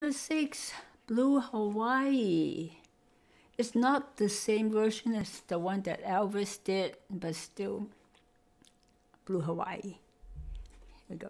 Number six, Blue Hawaii. It's not the same version as the one that Elvis did, but still Blue Hawaii. Here we go.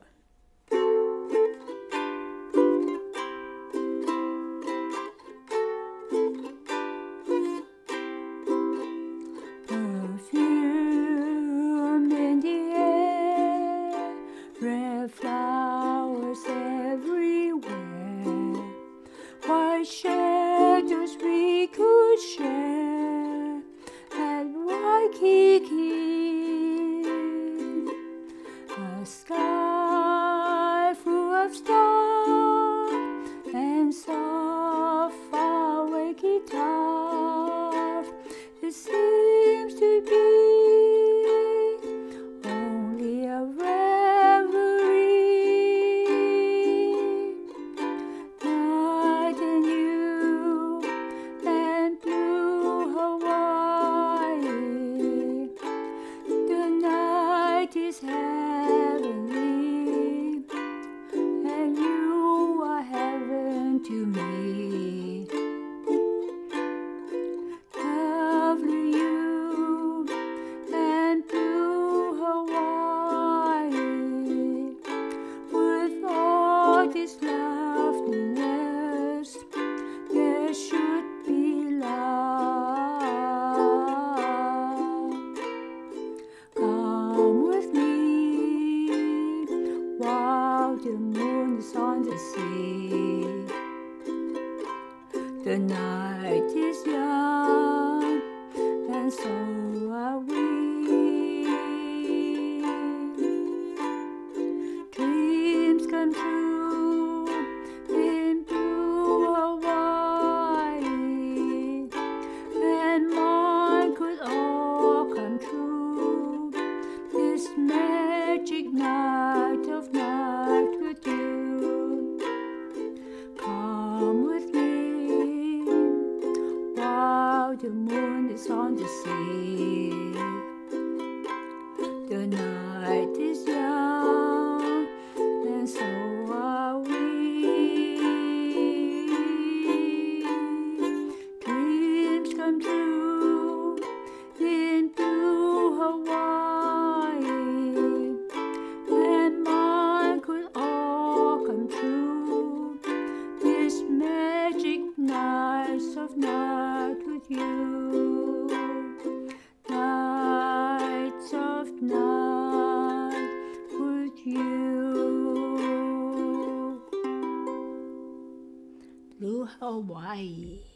A sky full of stars and soft faraway guitar. It seems to be only a reverie. Night and you and blue Hawaii. The night is heavenly, this loveliness, there should be love. Come with me while the moon is on the sea. The night is young, the moon is on the sea. The night is night with you. Blue Hawaii.